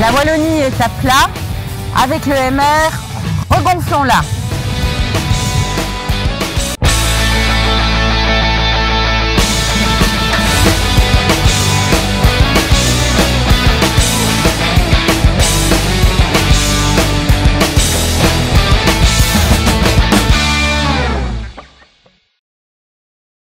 La Wallonie est à plat. Avec le MR, regonflons-la.